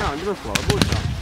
啊，这个锁了不行。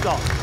그.